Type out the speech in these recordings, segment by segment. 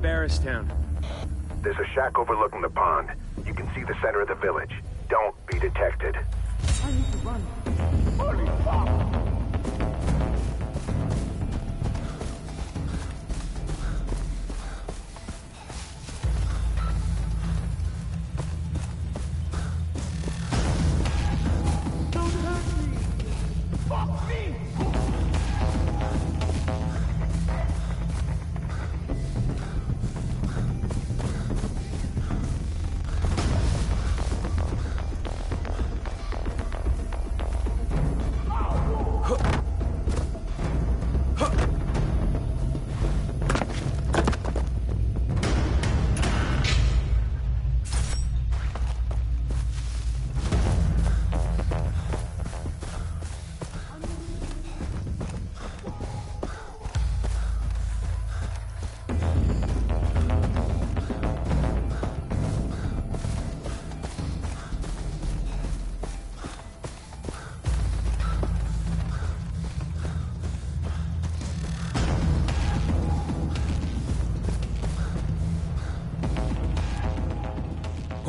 I'm at Barristown. There's a shack overlooking the pond. You can see the center of the village. Don't be detected. I need to run. Holy fuck!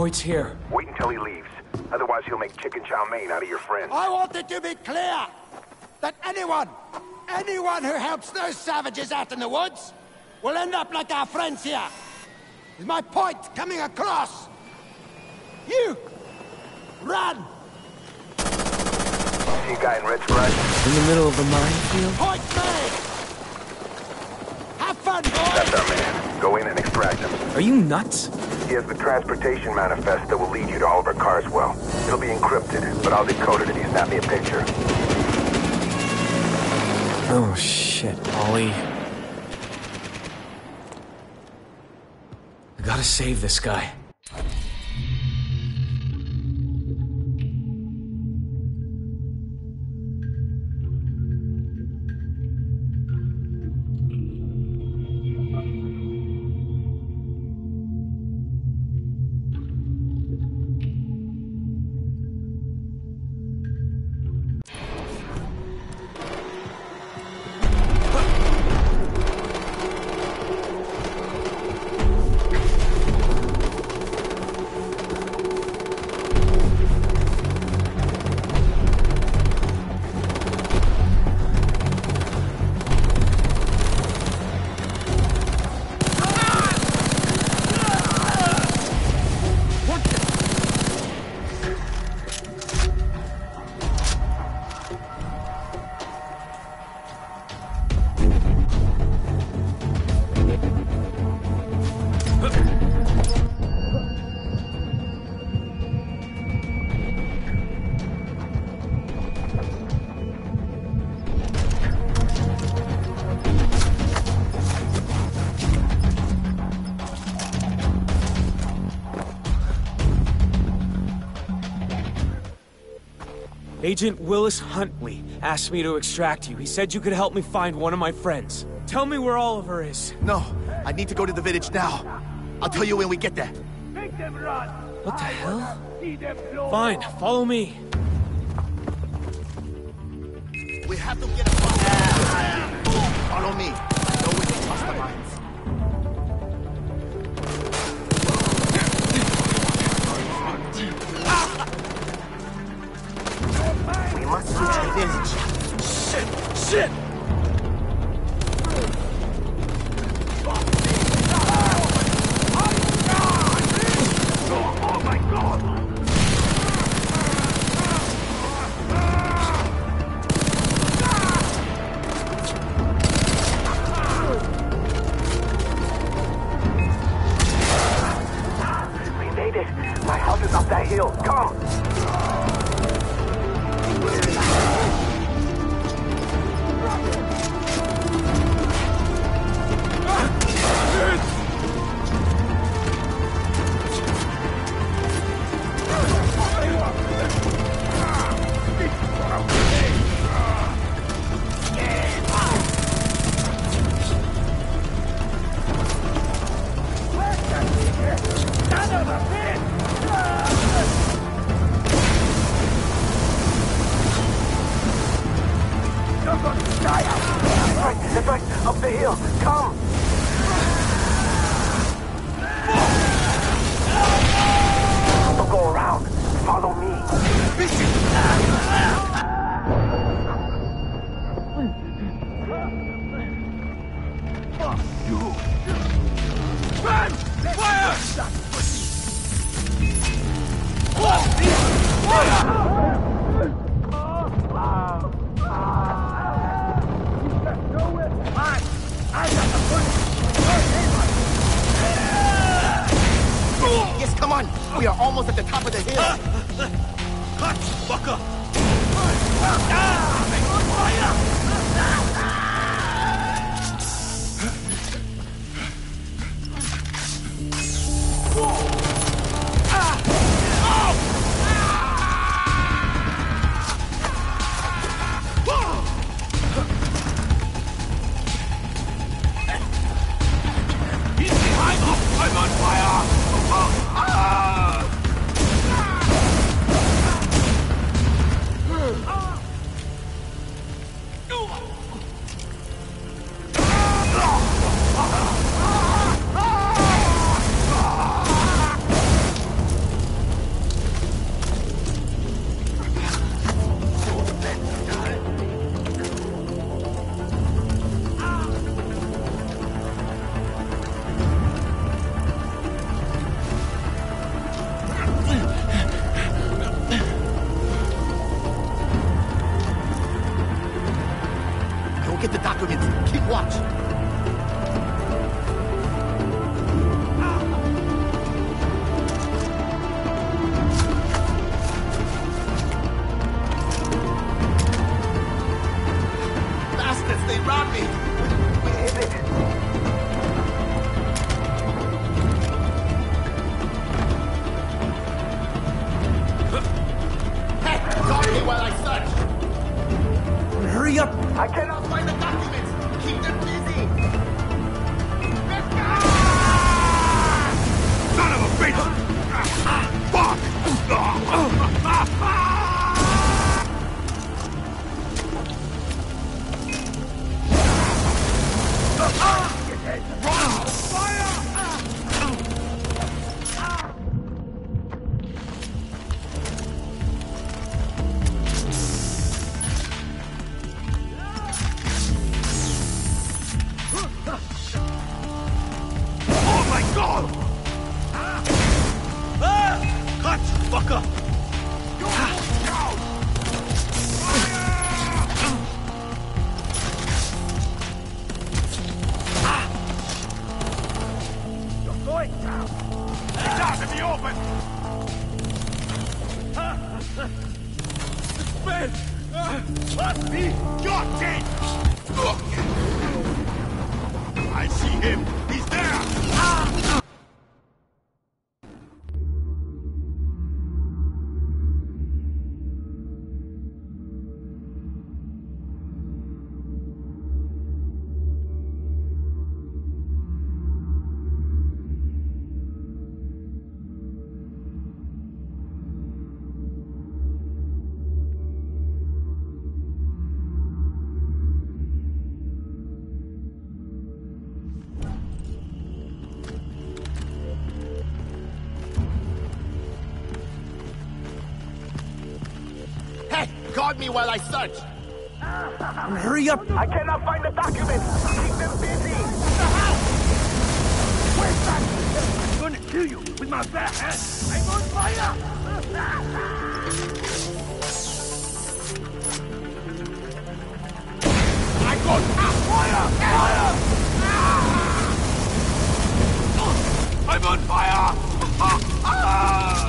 Hoyt's here. Wait until he leaves. Otherwise, he'll make chicken chow mein out of your friends. I want it to be clear that anyone, anyone who helps those savages out in the woods will end up like our friends here. Is my point coming across? You! Run! See a guy in red stripe? In the middle of the minefield? Point made! Have fun, That's our man. Go in and extract him. Are you nuts? He has the transportation manifest that will lead you to Oliver Carswell. It'll be encrypted, but I'll decode it if you snap me a picture. Oh shit, Ollie. I gotta save this guy. Agent Willis Huntley asked me to extract you. He said you could help me find one of my friends. Tell me where Oliver is. No, I need to go to the village now. I'll tell you when we get there. Make them run! What the hell? See them blow! Fine, follow me. We have to get across. Follow me. I know we can trust the mines. We must reach the village. Shit! Shit! We me while I search. Hurry up! I cannot find the documents! Keep them busy! The house! Where's that? I'm gonna kill you with my bare hands! I'm on fire! I got on fire! Fire! I'm on fire! Ah, ah.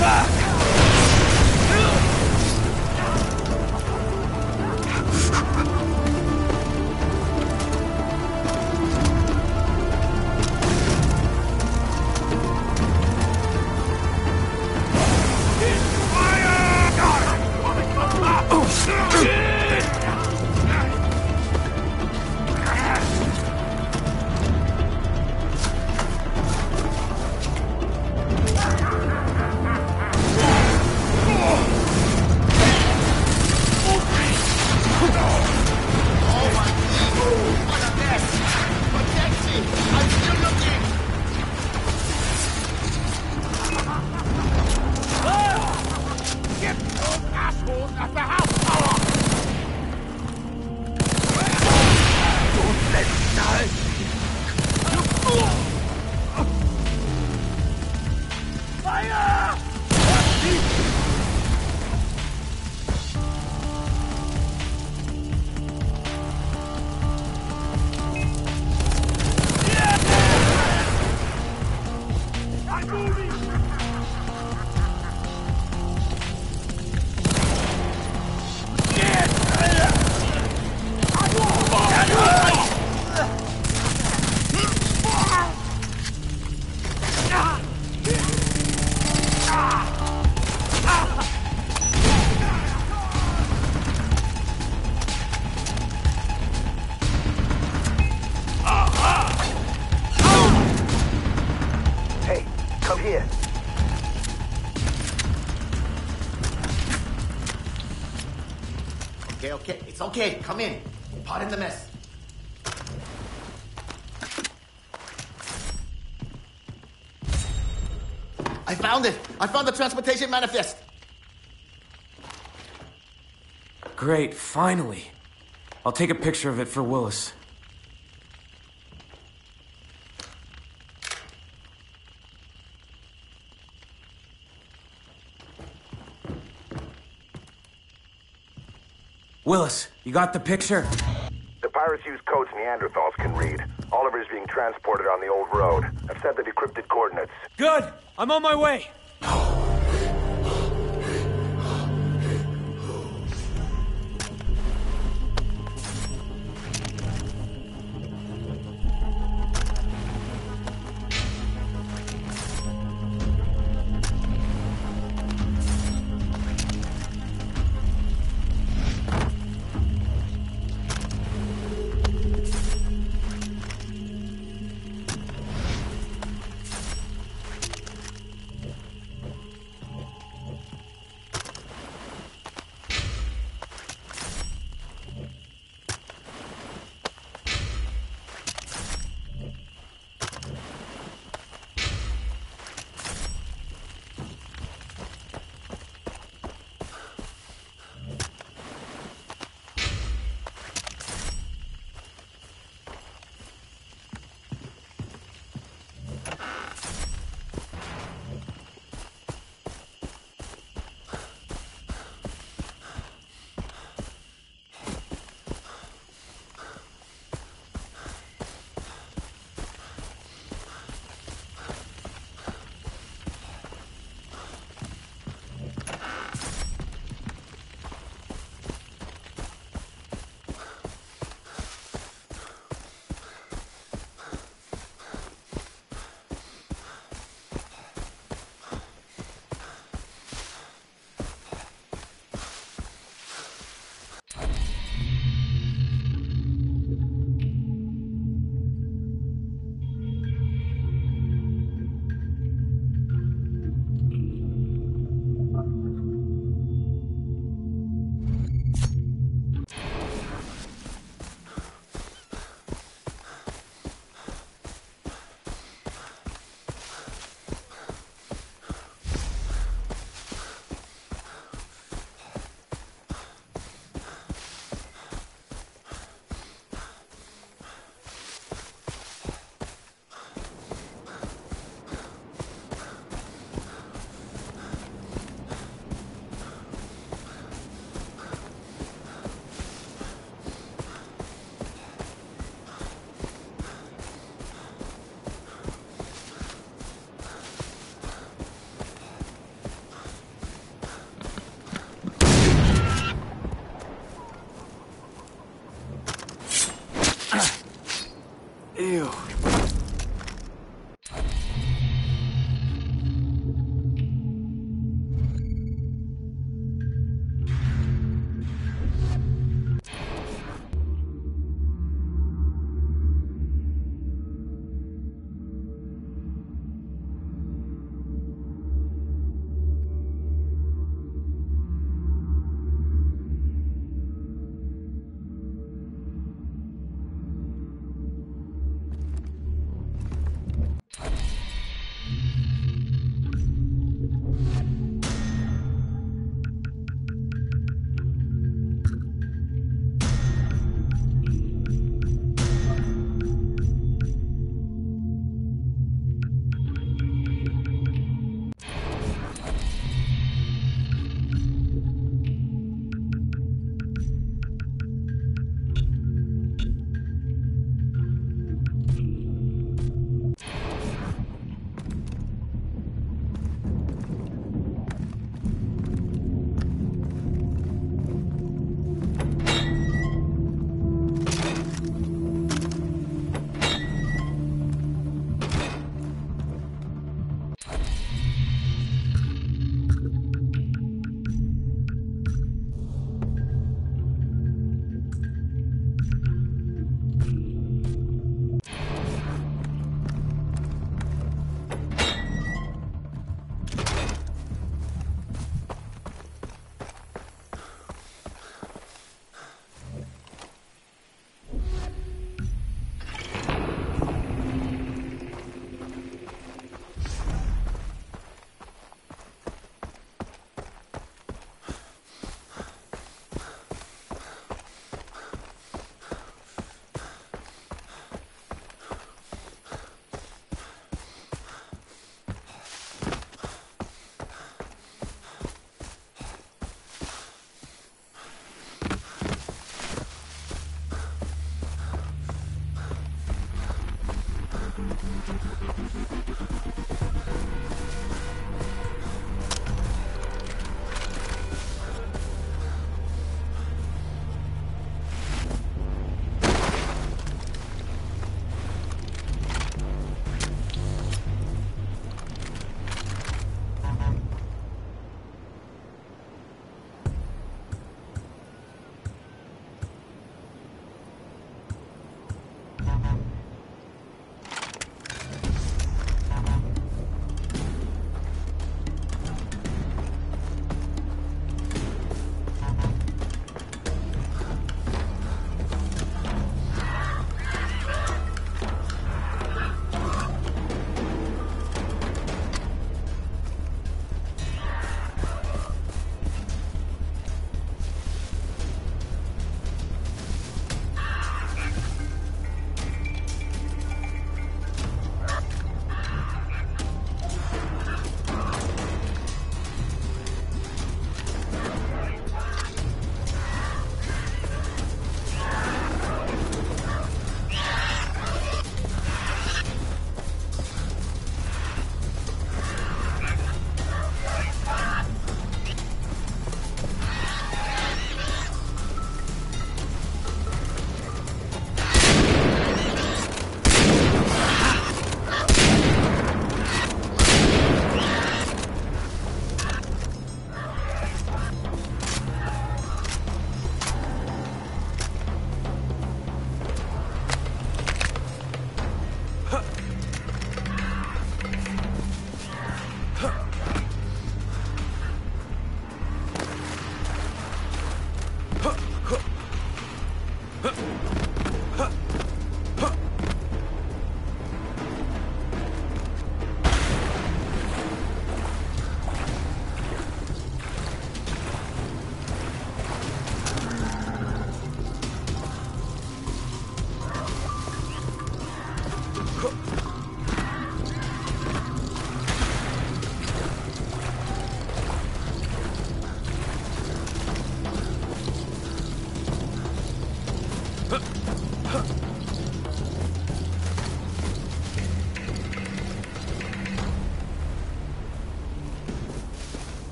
Fuck! Okay. Come in. Pardon the mess. I found it. I found the transportation manifest. Great, finally. I'll take a picture of it for Willis. Willis, you got the picture? The pirates use codes Neanderthals can read. Oliver's being transported on the old road. I've sent the decrypted coordinates. Good! I'm on my way!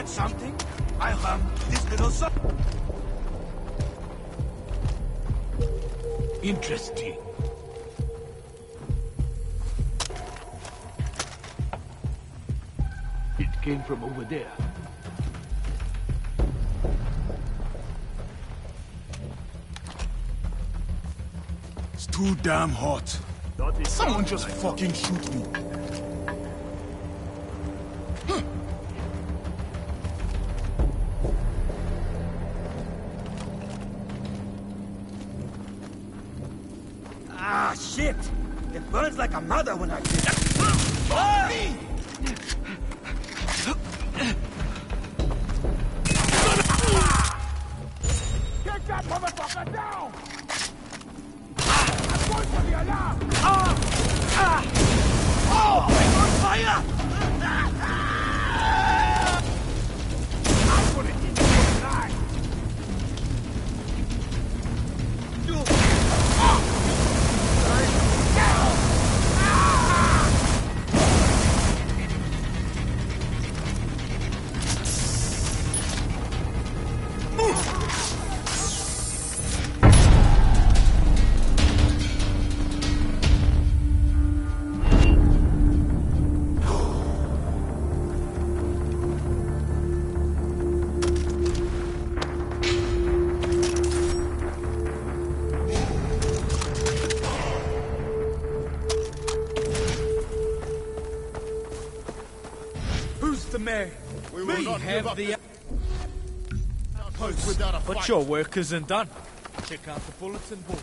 Love. When I forget something, I hum this little song. Interesting. It came from over there. It's too damn hot. Someone just fucking shoot me. Who's? We will Me not have give up the this outpost without a But your work isn't done. Check out the bulletin board.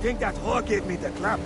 think that whore gave me the clap.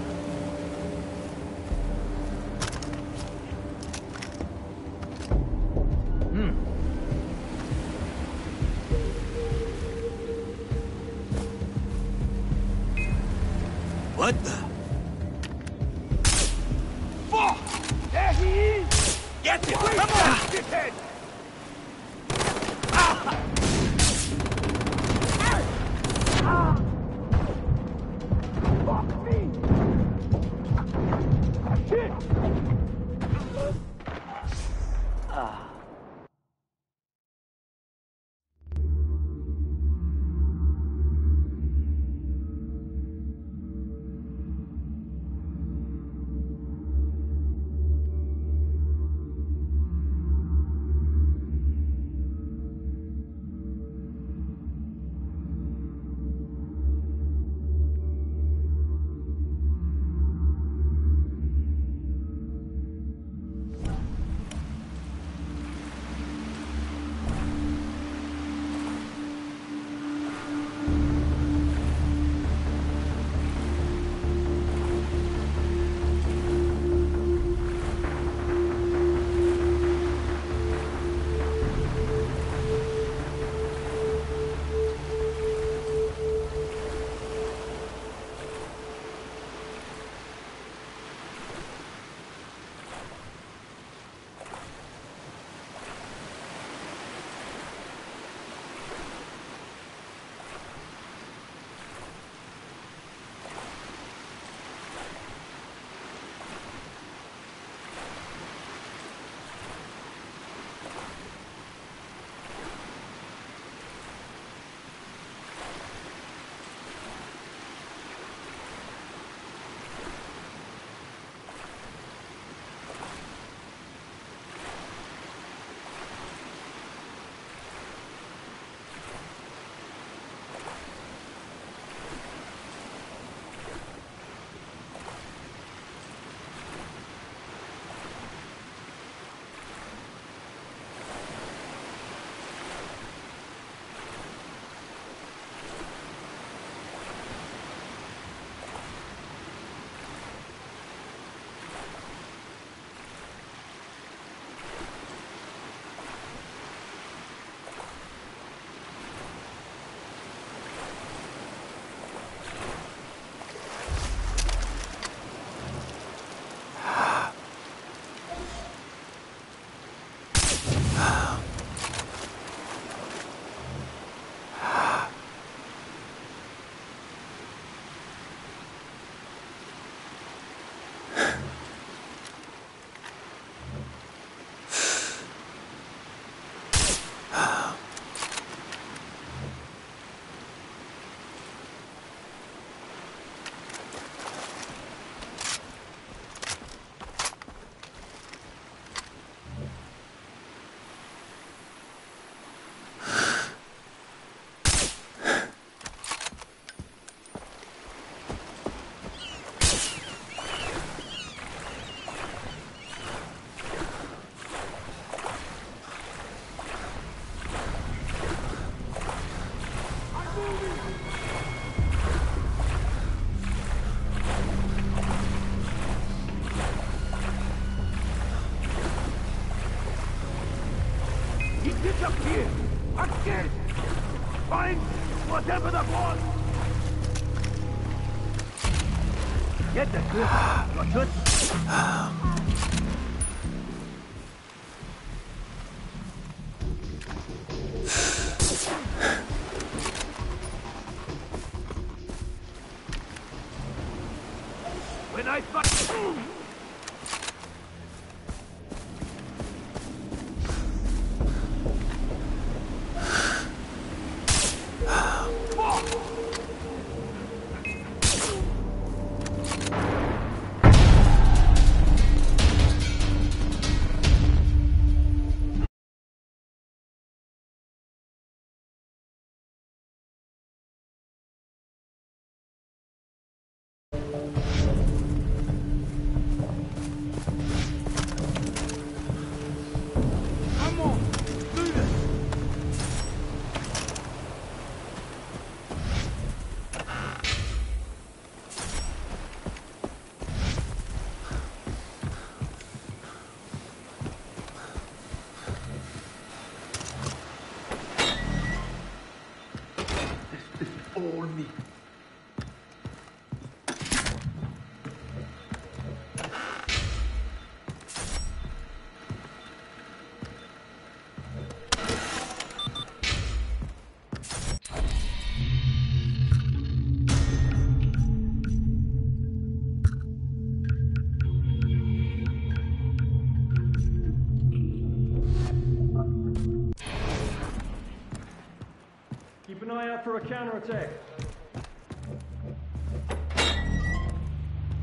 counterattack.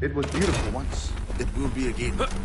It was beautiful once. It will be again.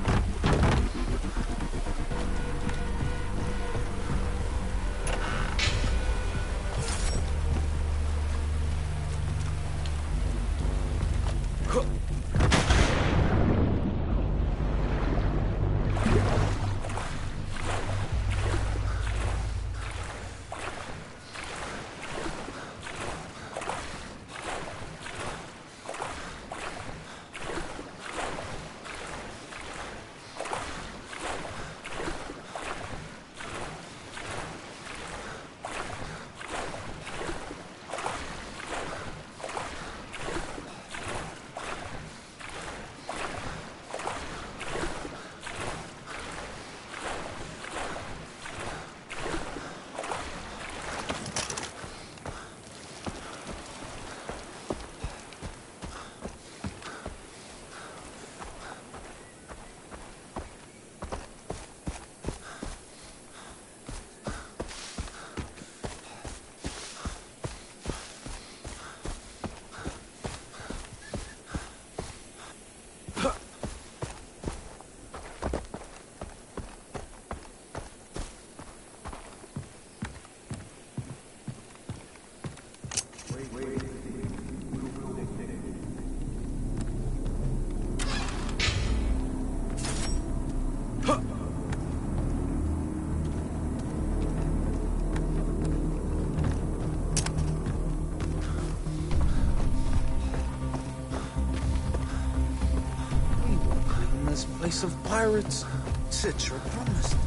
pirates. Citra promised.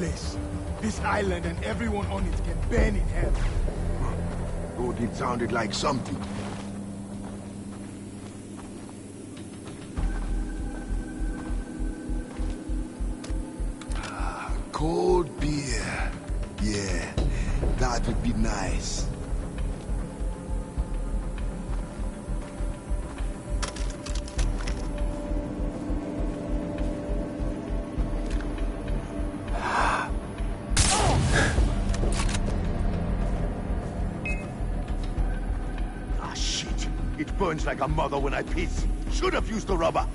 place. This island and everyone on it can burn in hell. Lord, it sounded like something. like a mother when I piss. Should have used the rubber.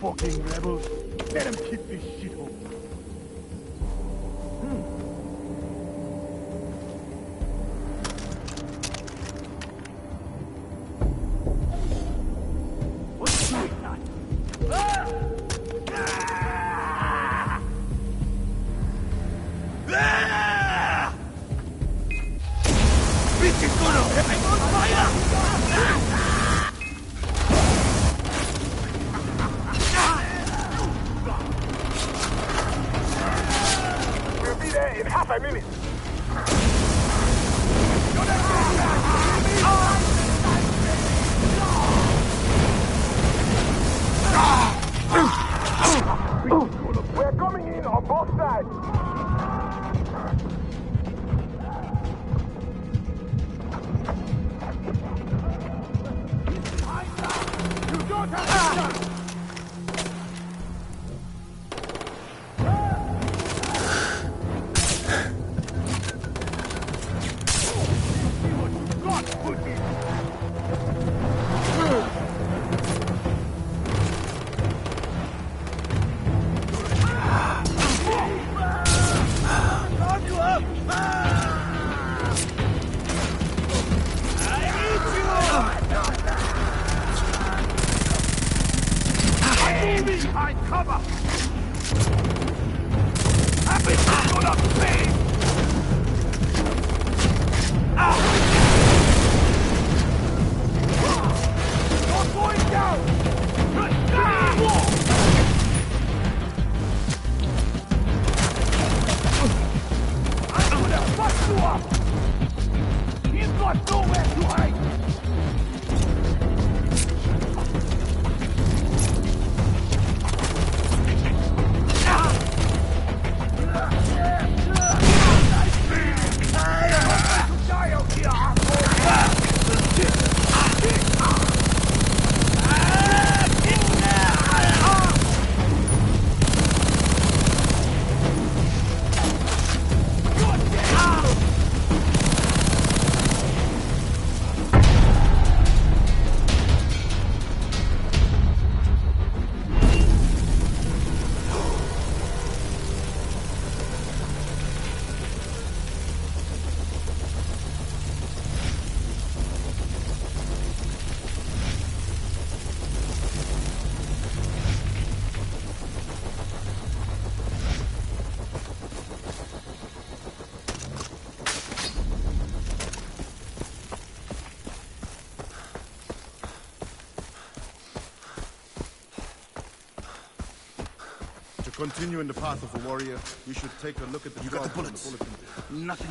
Fucking rebels. Let them keep this shithole. Continue in the path of a warrior. We should take a look at the You got the bullets. bulletin board. Nothing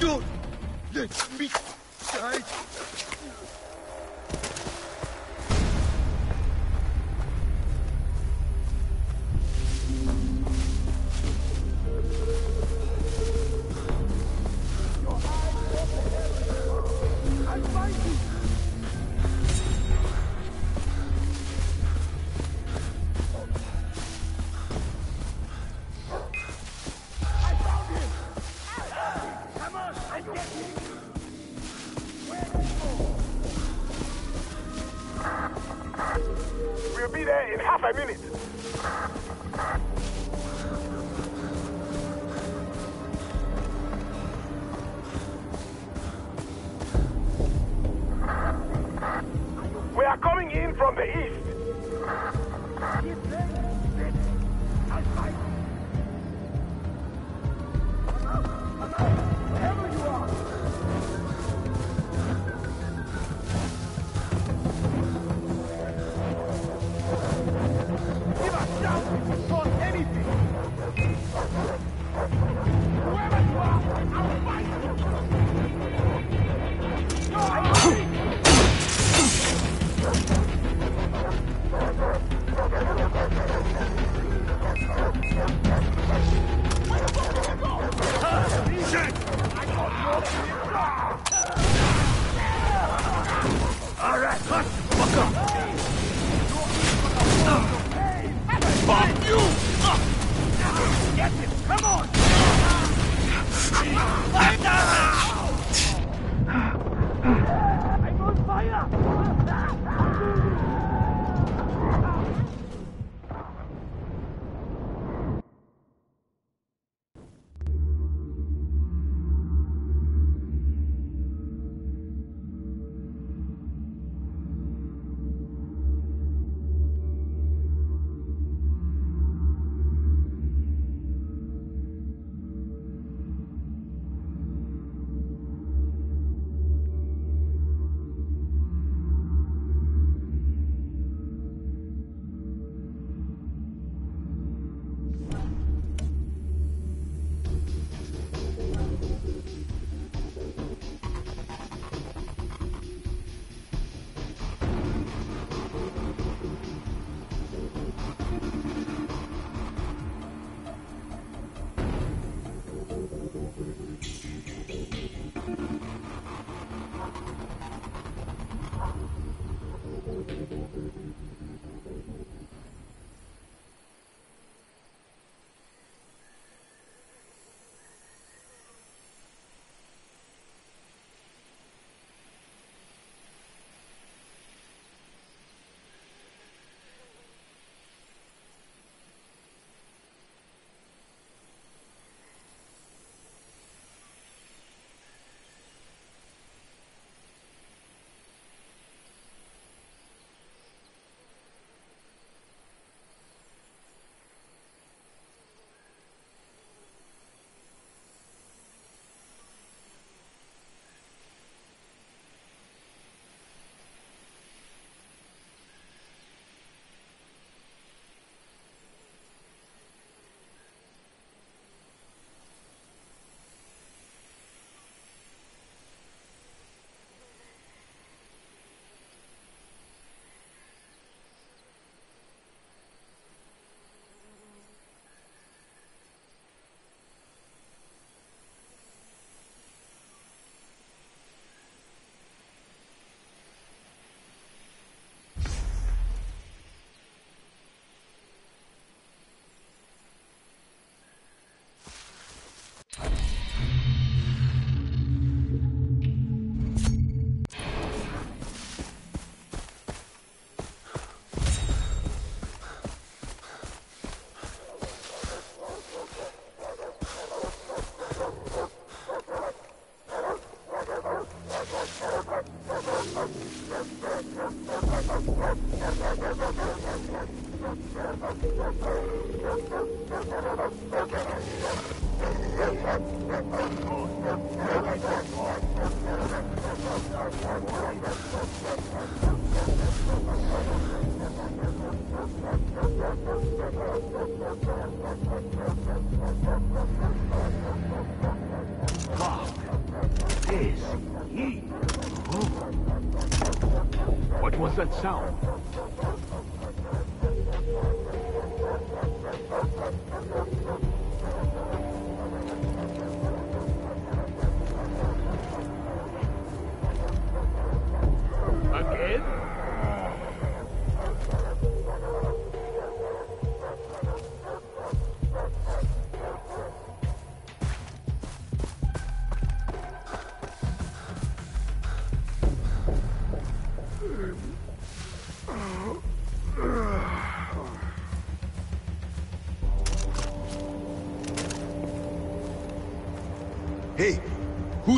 Dude, let me die.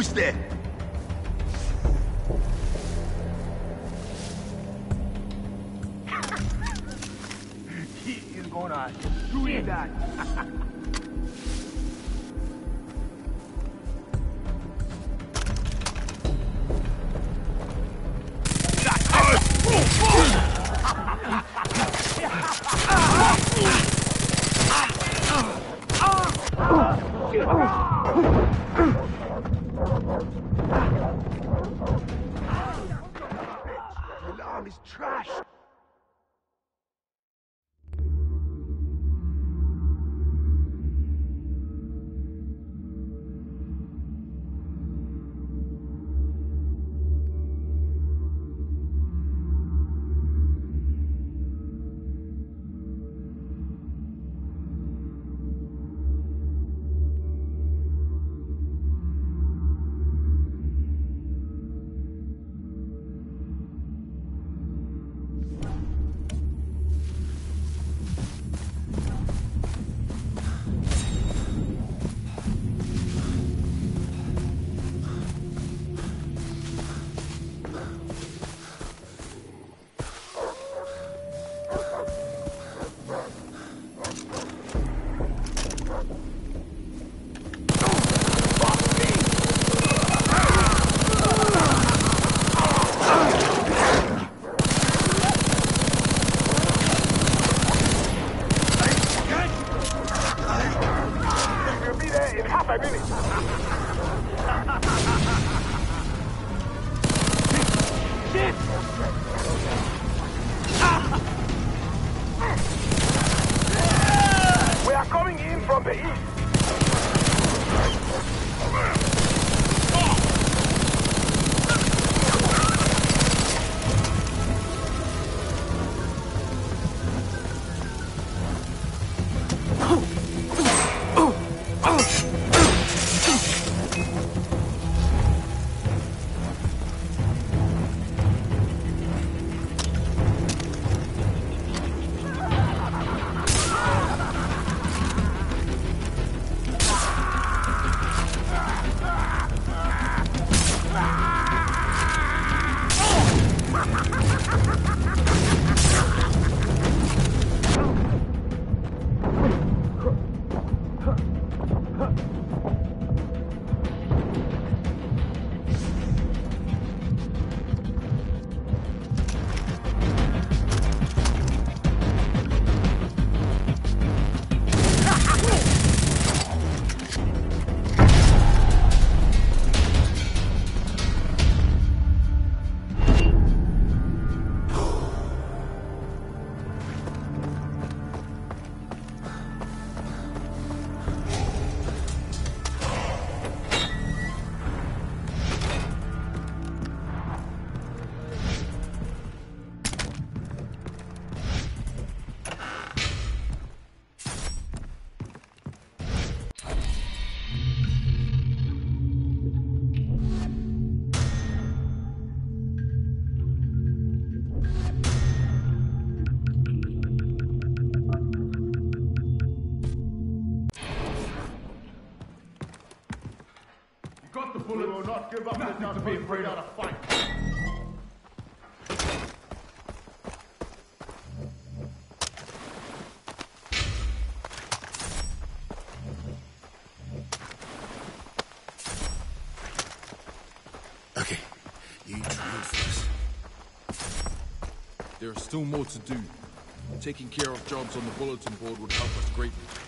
who's there? Still more to do. Taking care of jobs on the bulletin board would help us greatly.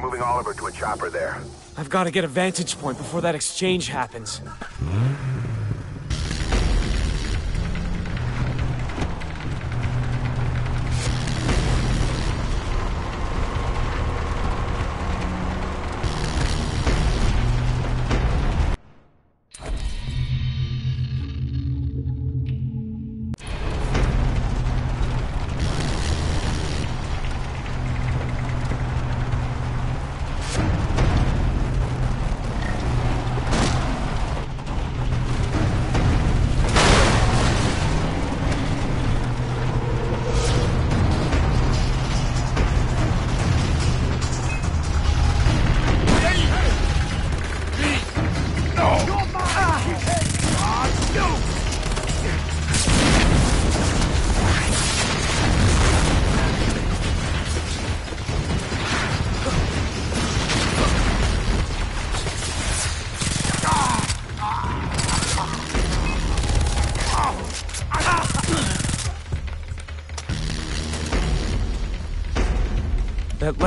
Are moving Oliver to a chopper there. I've got to get a vantage point before that exchange happens.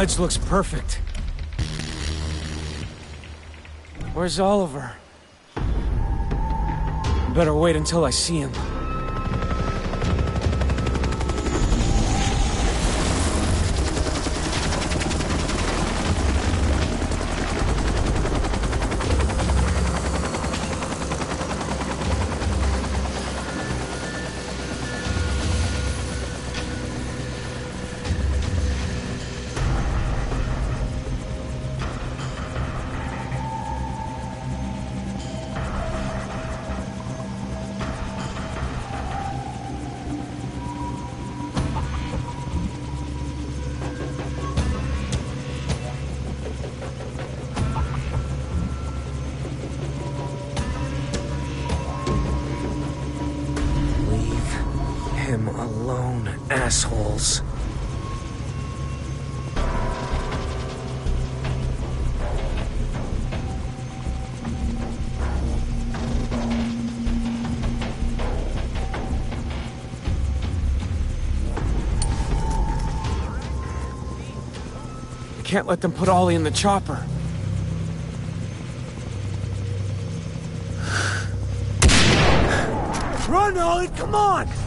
Ledge looks perfect. Where's Oliver? Better wait until I see him. Assholes. Can't let them put Ollie in the chopper. Run, Ollie, come on!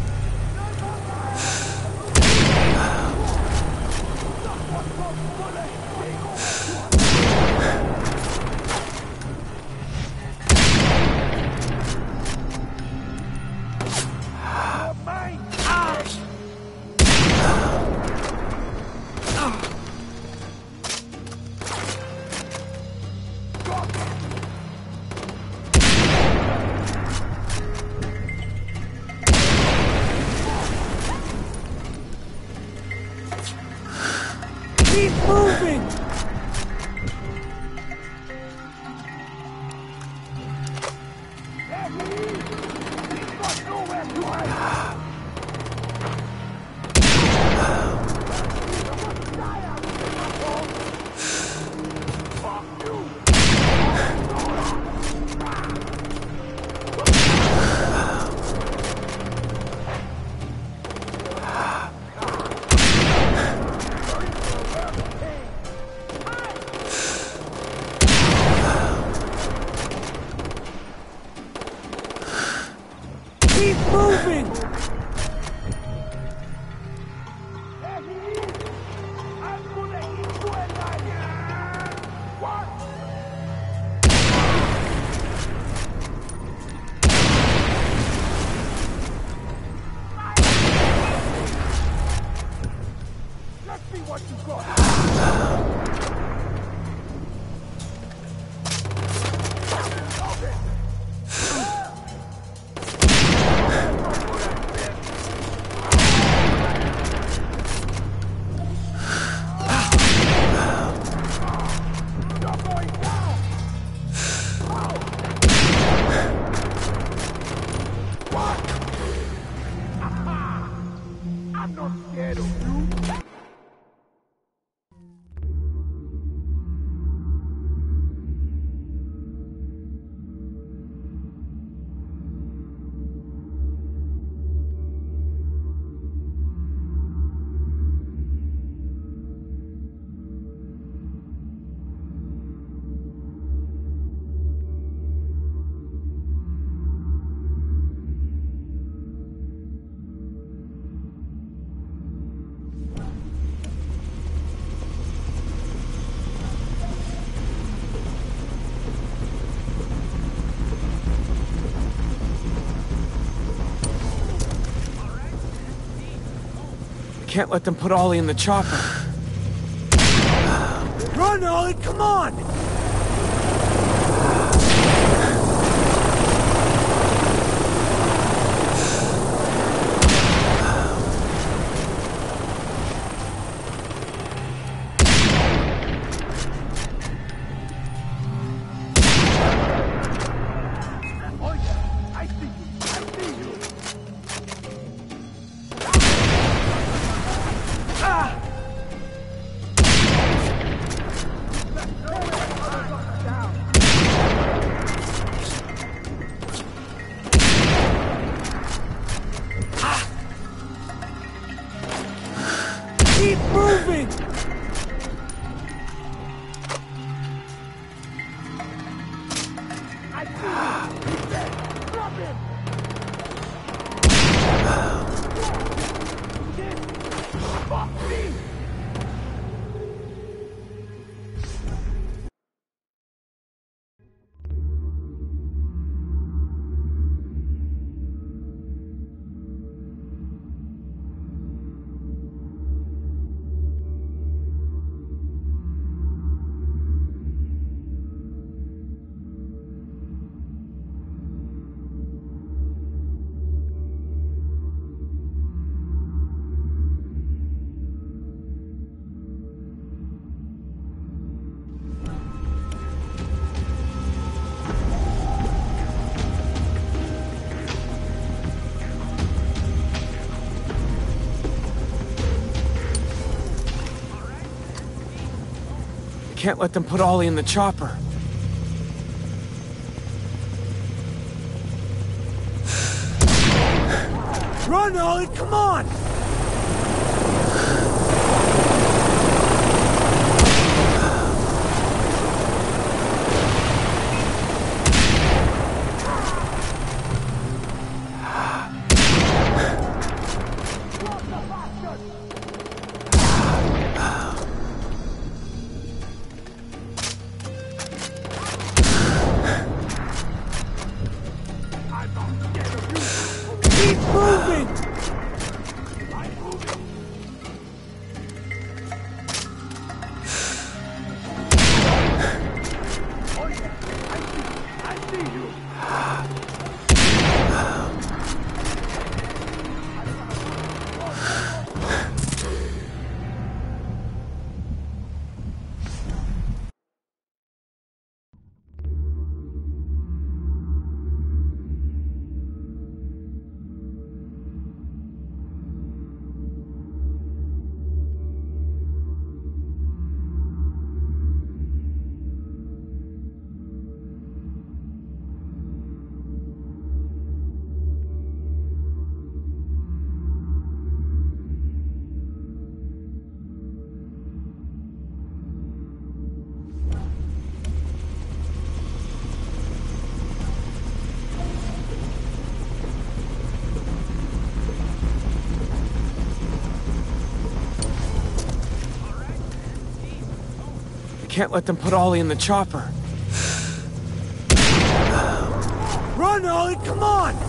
Can't let them put Ollie in the chopper. Run, Ollie, come on! Can't let them put Ollie in the chopper. Run, Ollie, come on! Can't let them put Ollie in the chopper. Run, Ollie, come on!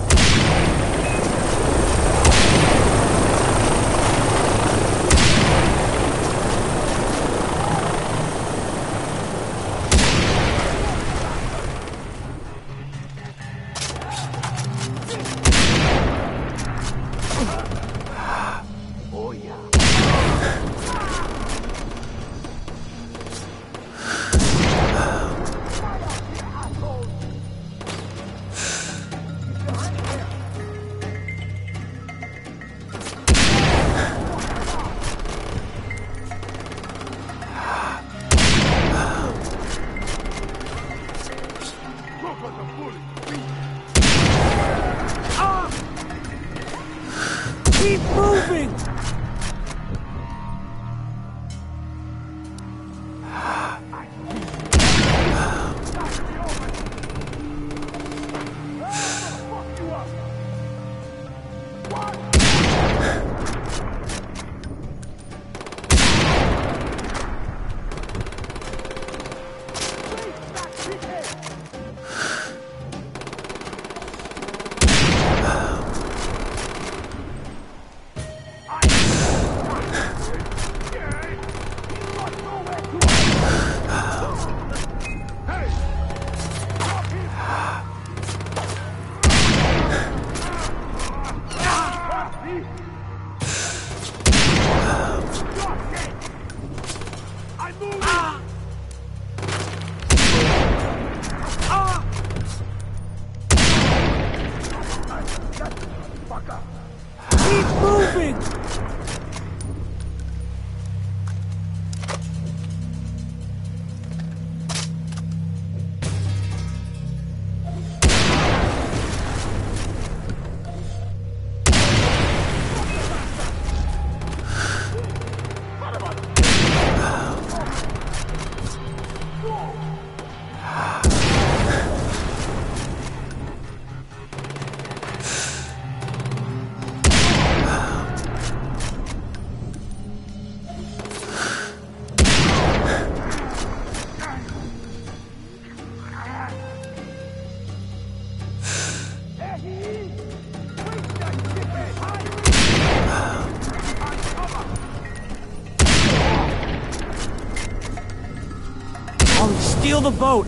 The boat!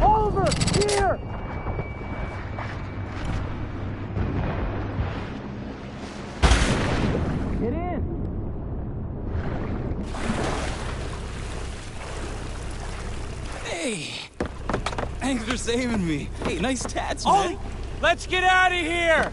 Oliver, here! Get in! Hey! Thanks for saving me. Hey, nice tats, oh, man. Ollie, let's get out of here!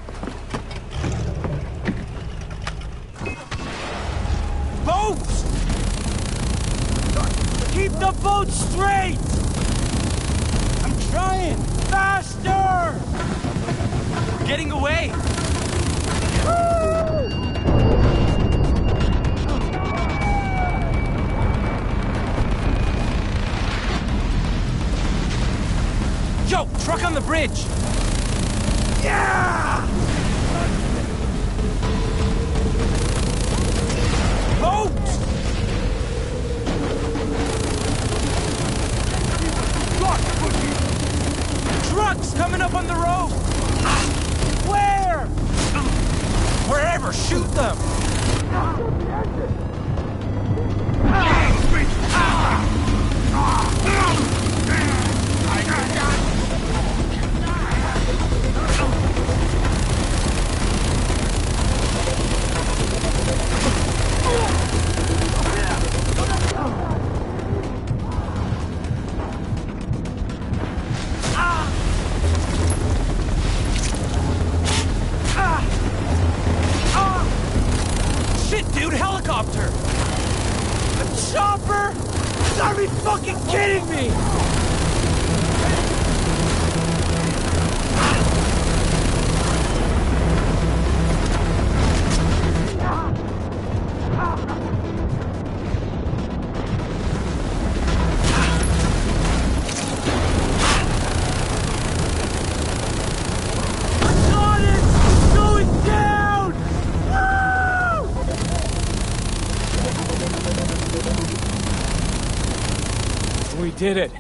Did it.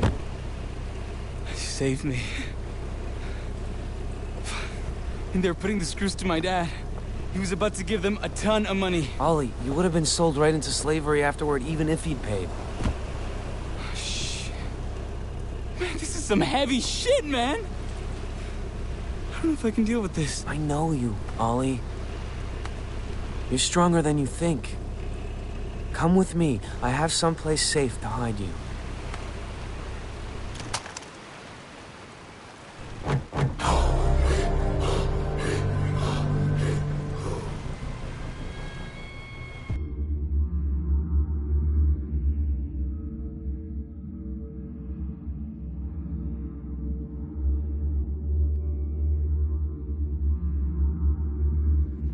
You saved me. And they're putting the screws to my dad. He was about to give them a ton of money. Ollie, you would have been sold right into slavery afterward, even if he'd paid. Shit. Man, this is some heavy shit, man. I don't know if I can deal with this. I know you, Ollie. You're stronger than you think. Come with me. I have someplace safe to hide you.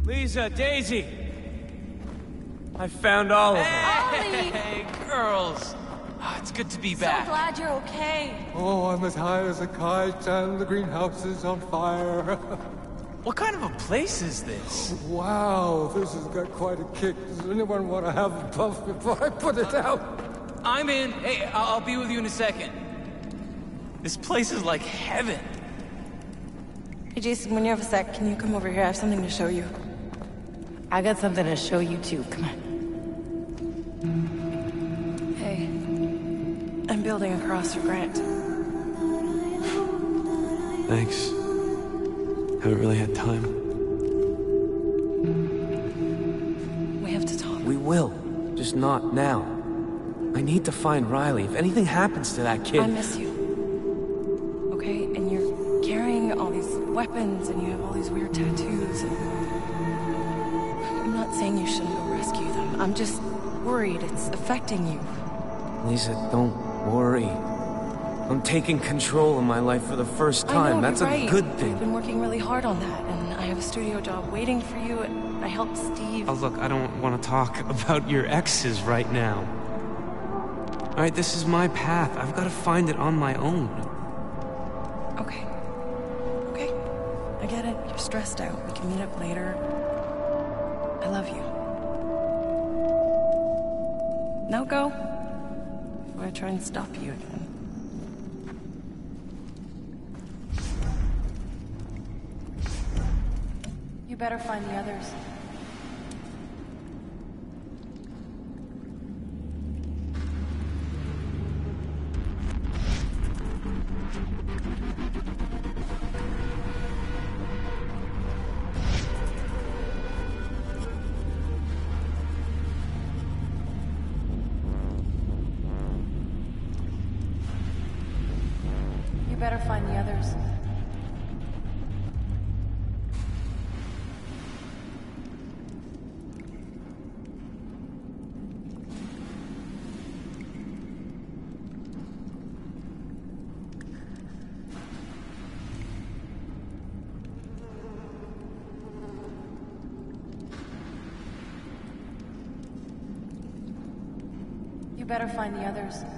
Liza, Daisy, I found all of them. Ollie! Hey, girls. Ah, it's good to be So back. So glad you're okay. Oh, I'm as high as a kite and the greenhouse is on fire. What kind of a place is this? wow, this has got quite a kick. Does anyone want to have a puff before I put it out? I'm in. Hey, I'll, I'll be with you in a second. This place is like heaven. Hey, Jason, when you have a sec, can you come over here? I have something to show you. I got something to show you too. Come on. Building a cross for Grant. Thanks. Haven't really had time. We have to talk. We will. Just not now. I need to find Riley. If anything happens to that kid... I miss you. Okay? And you're carrying all these weapons and you have all these weird tattoos and... I'm not saying you shouldn't go rescue them. I'm just worried it's affecting you. Liza, don't worry. I'm taking control of my life for the first time. know, That's a right. good thing. I've been working really hard on that, and I have a studio job waiting for you, and I helped Steve. Oh, look, I don't want to talk about your exes right now. All right, this is my path. I've got to find it on my own. Okay. Okay. I get it. You're stressed out. We can meet up later. I love you. Now go. Try and stop you again. You better find the others. Find the others.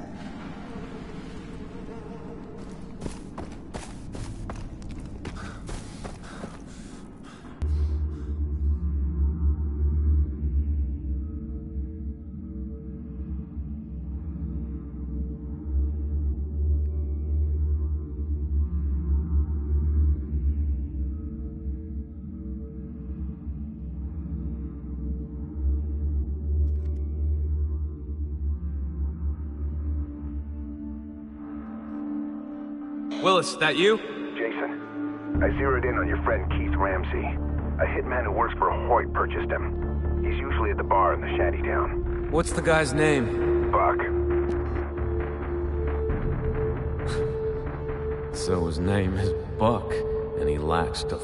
Willis, that you? Jason, I zeroed in on your friend Keith Ramsey. A hitman who works for Hoyt purchased him. He's usually at the bar in the shanty town. What's the guy's name? Buck. So his name is Buck, and he lacks to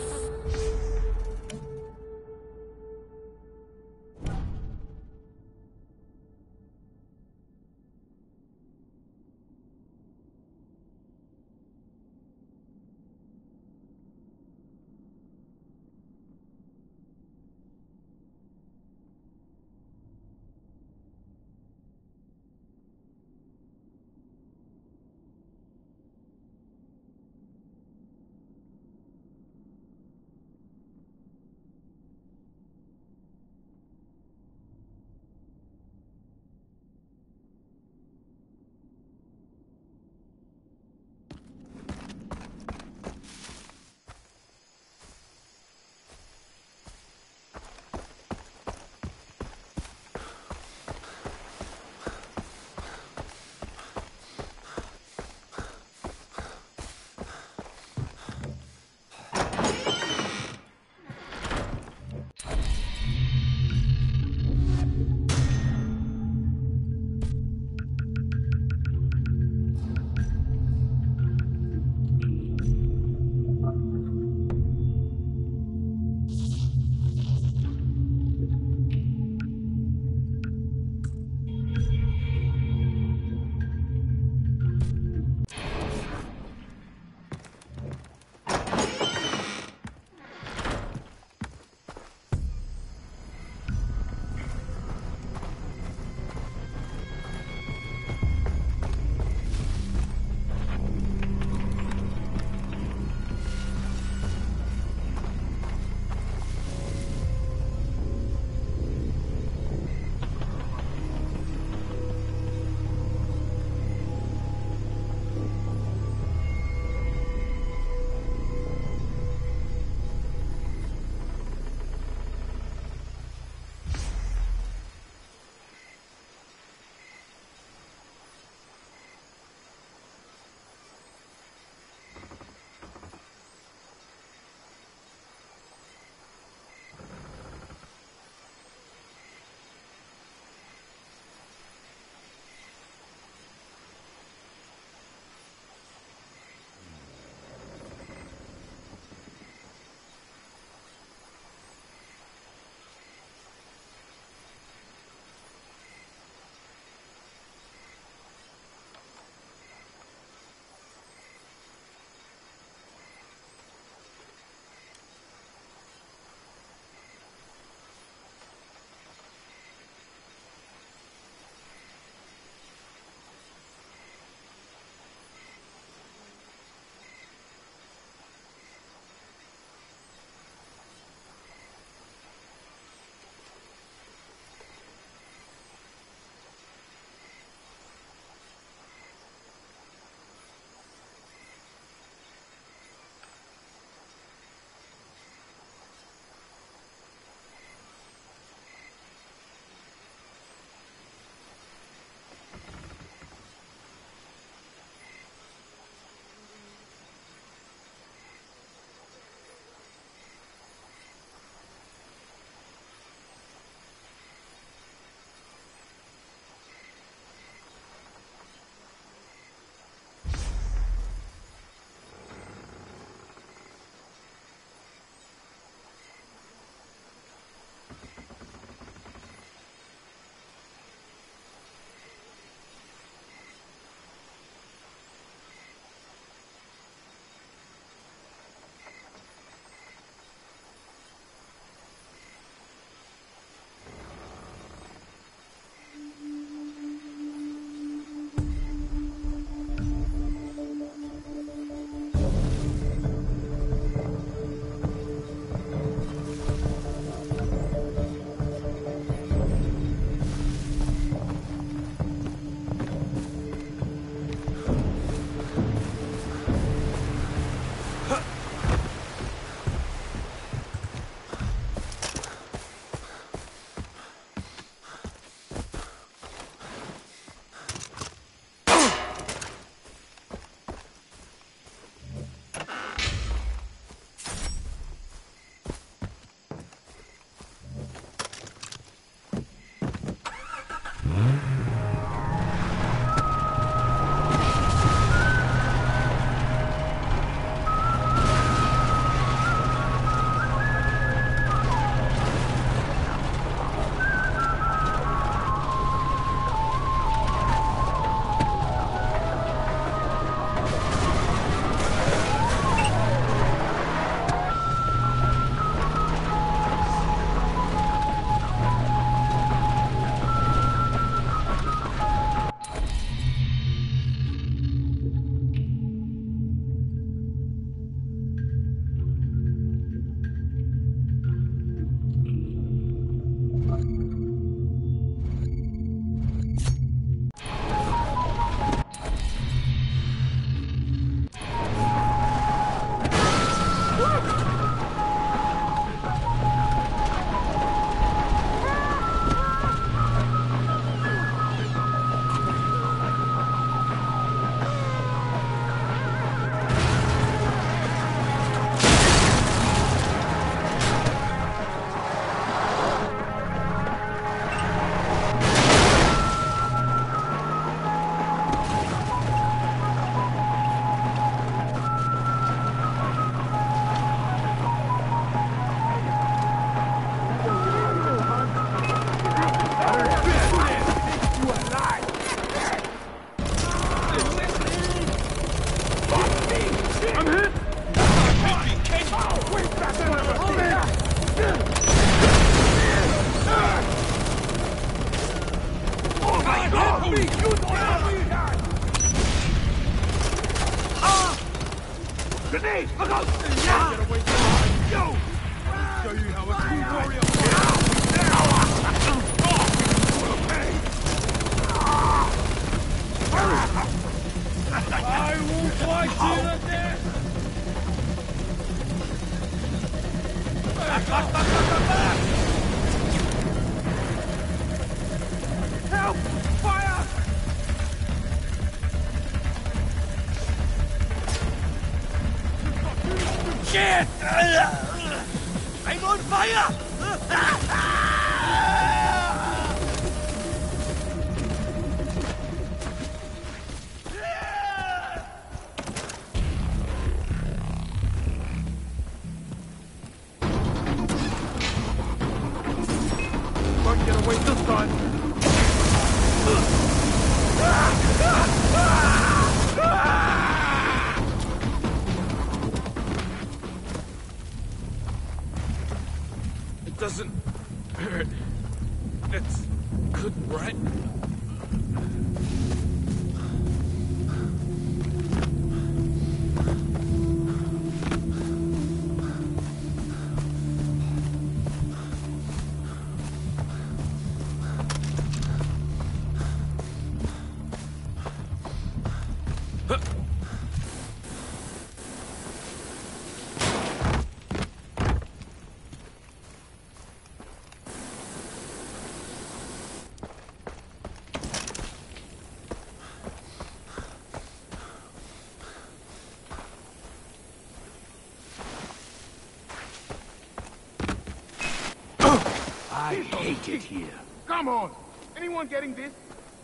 make it here. Come on! Anyone getting this?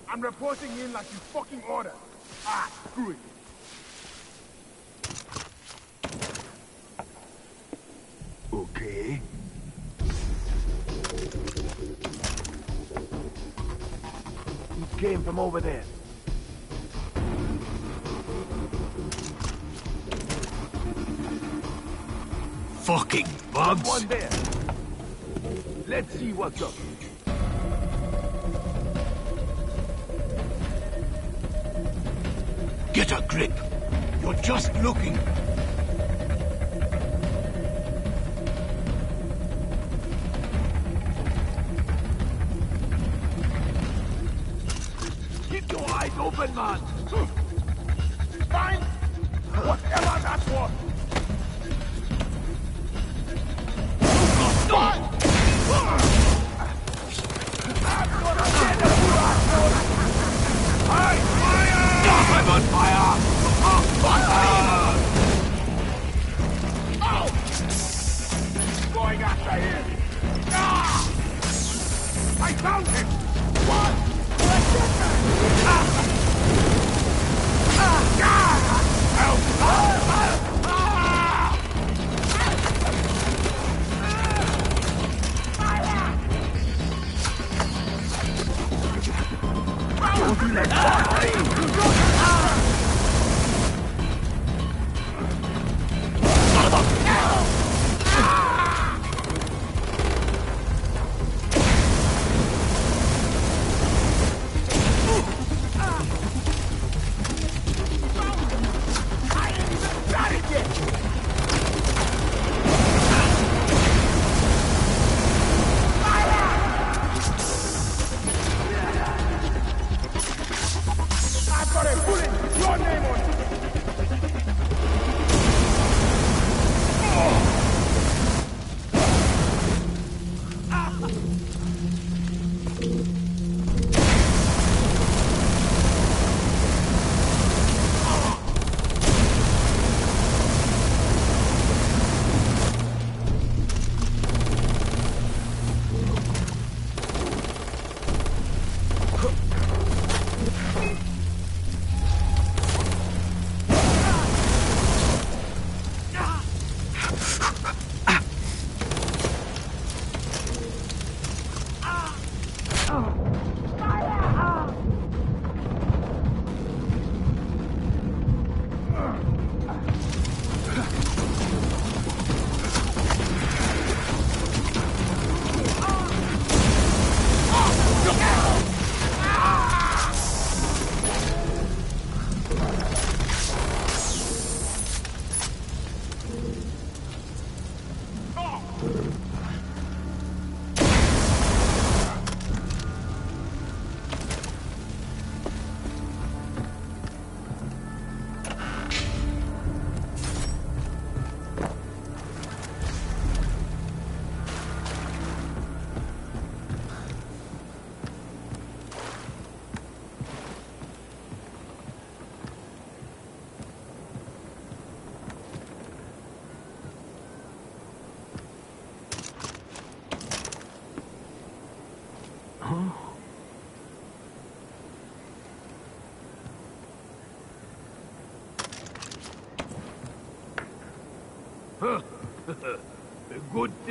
I'm reporting in like you fucking oben waren. Nein! Whatever that was!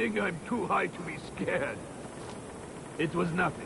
think I'm too high to be scared. It was nothing.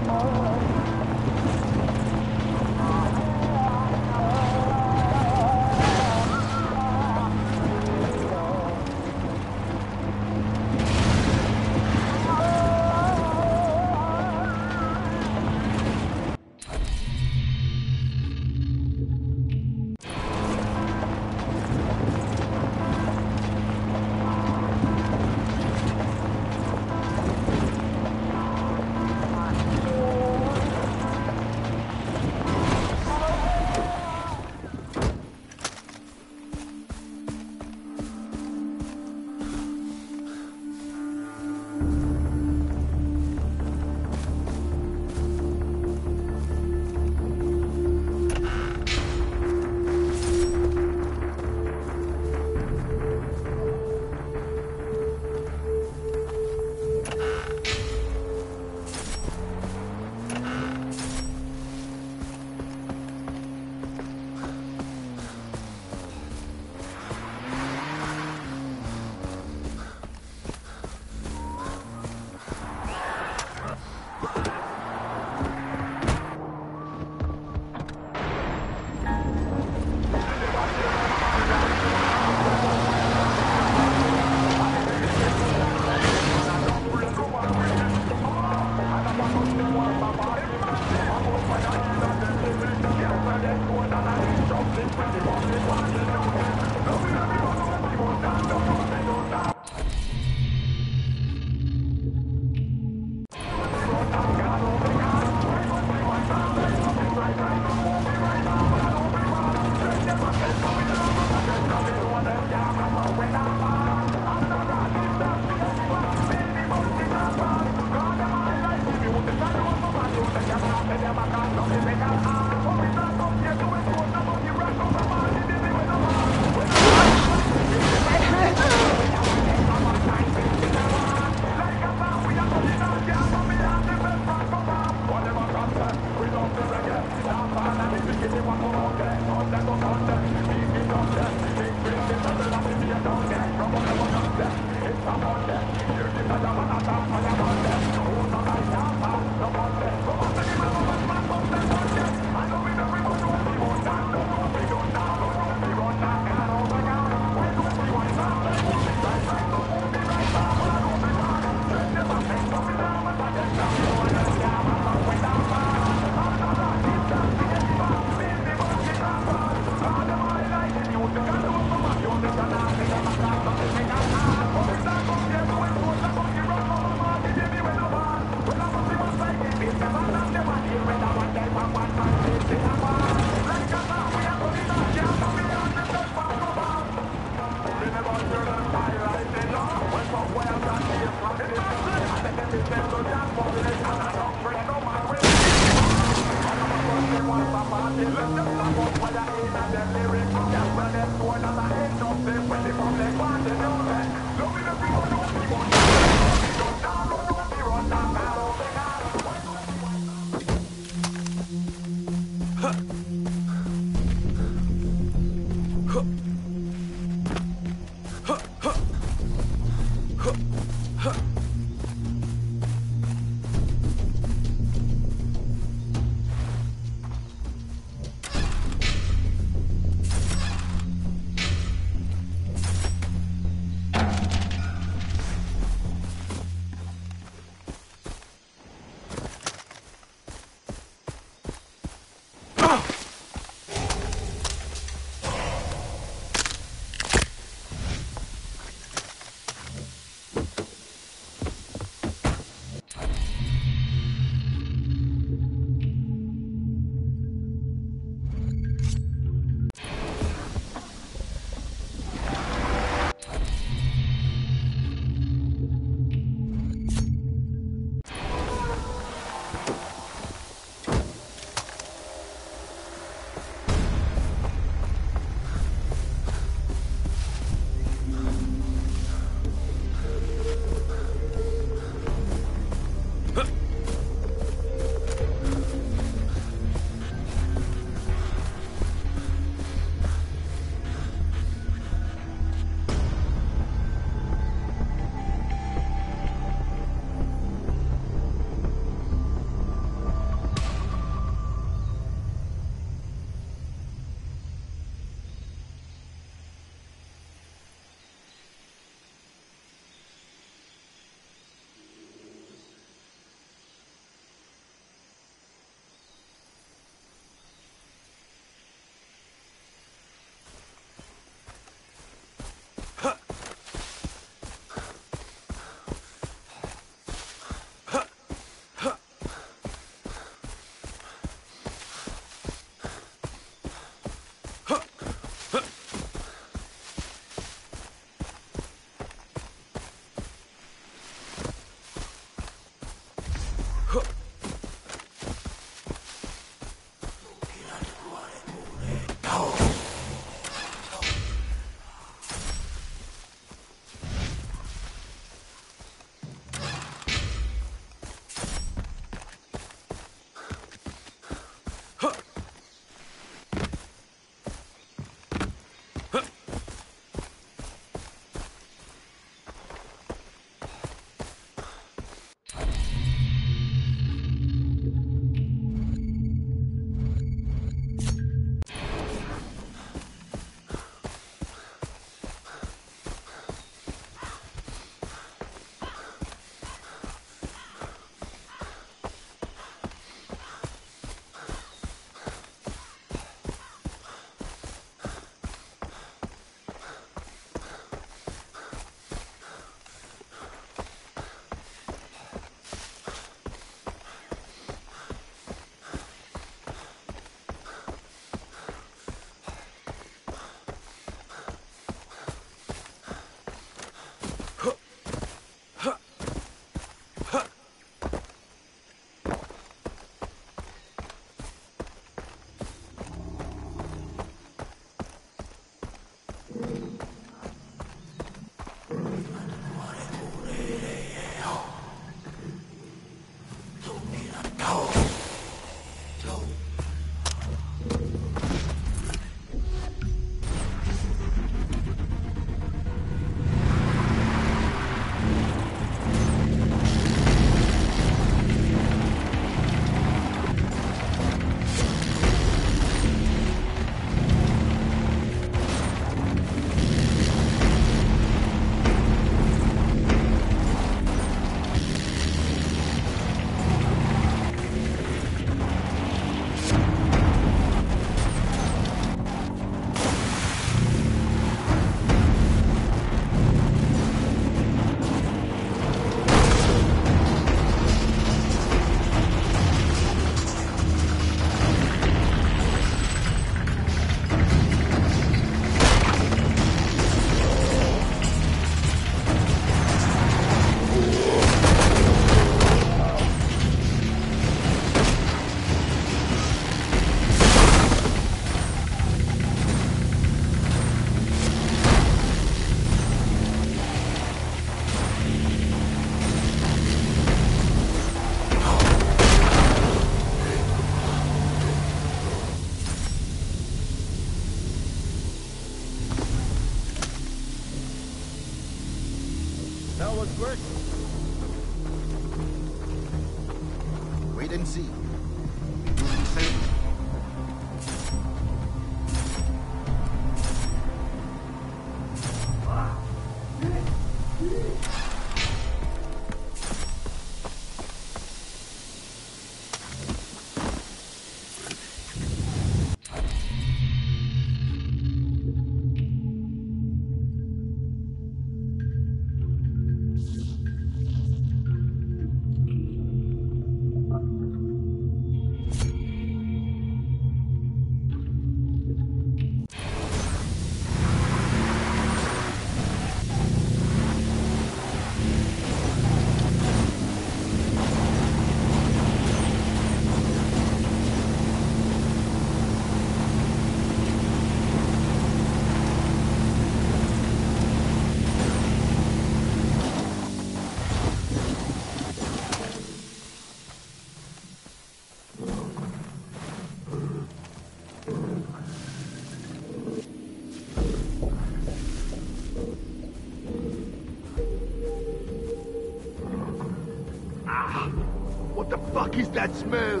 That smell?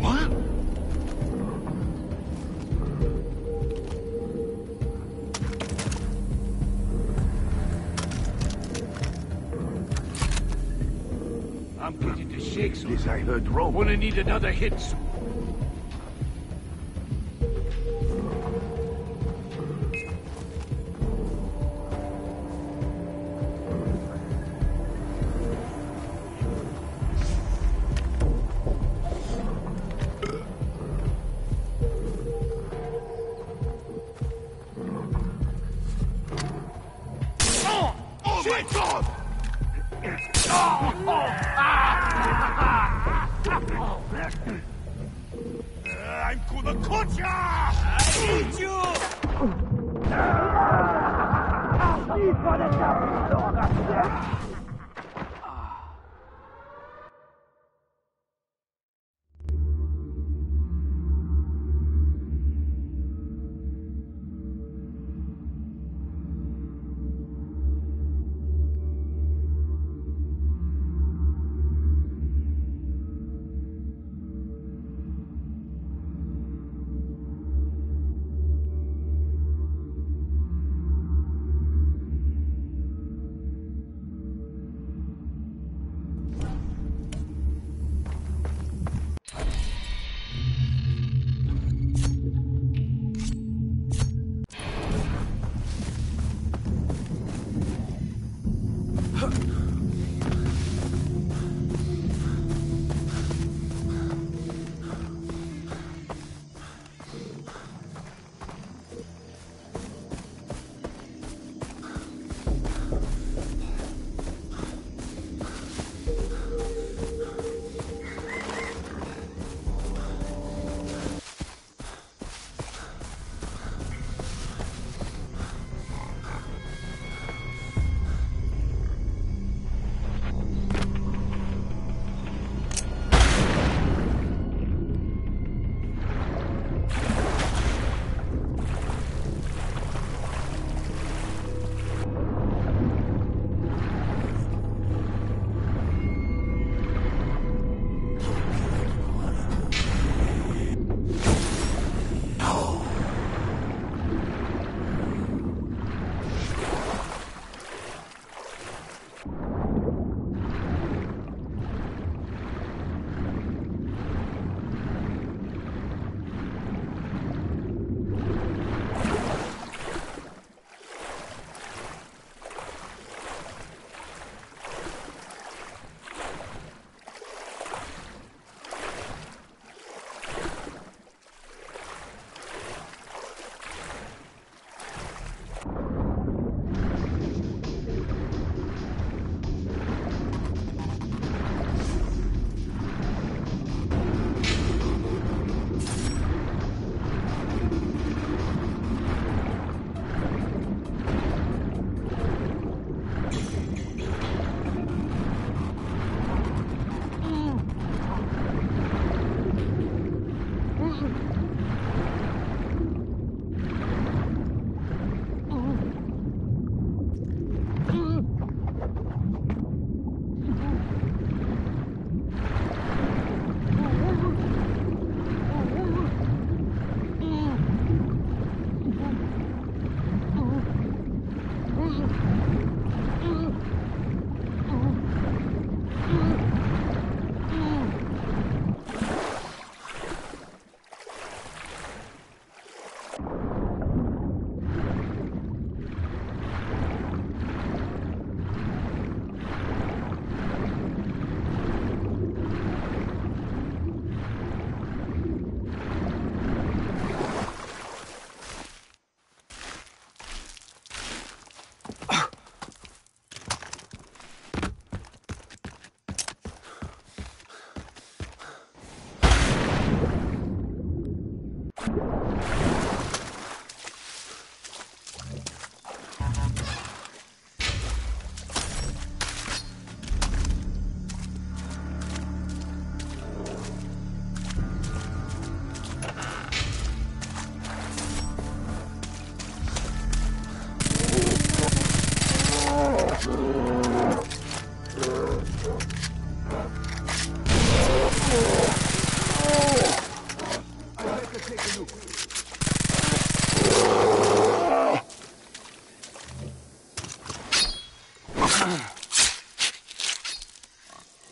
What? I'm getting the shakes. This I heard wrong. Gonna need another hit 苦的苦恰，你就，你把这家伙弄个死。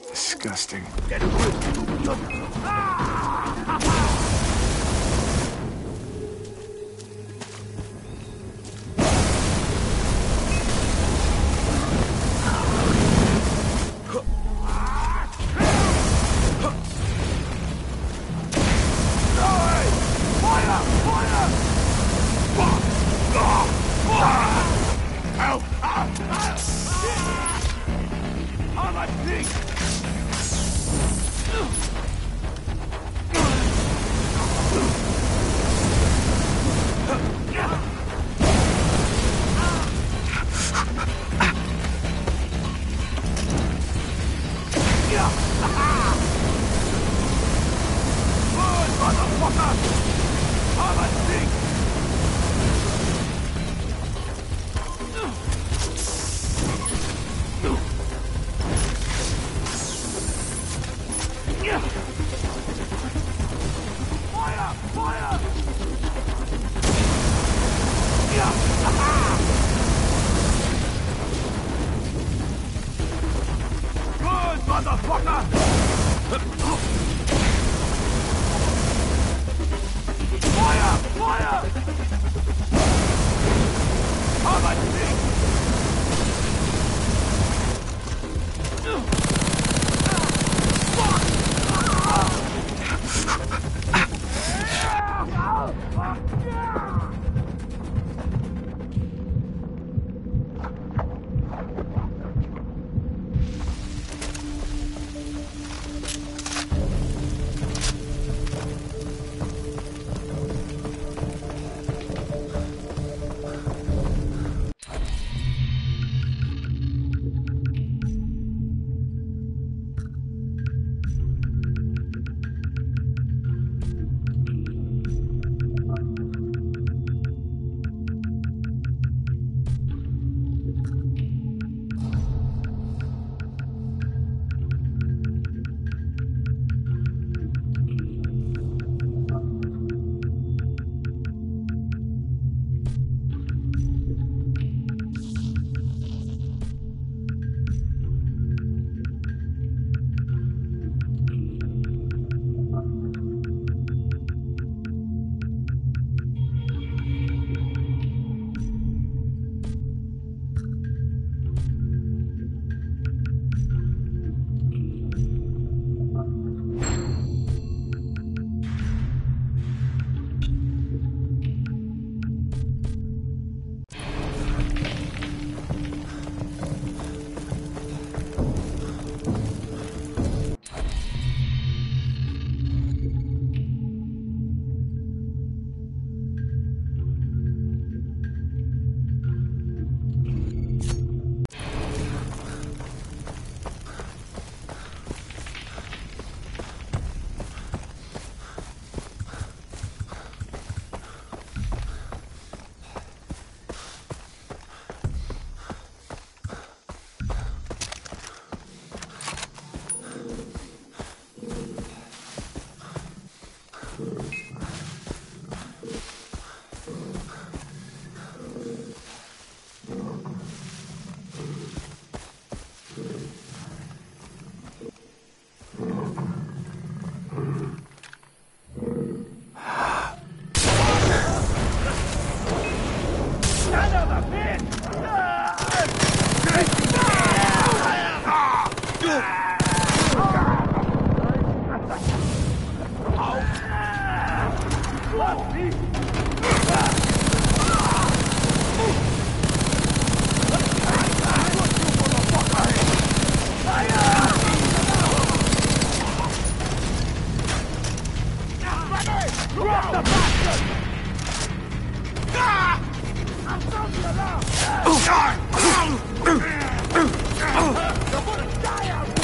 Disgusting. Grab the! I'm! You're gonna die out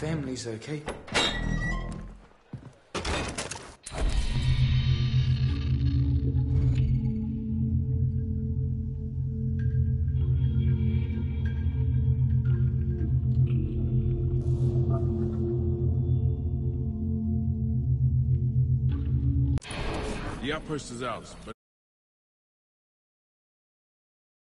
family's okay. The outpost is ours, but